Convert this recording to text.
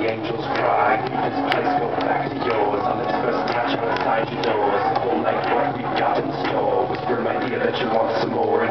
the angels cry. This place go back to yours. On its first touch outside your doors. The like what we got in store Whisper my idea that you want some more.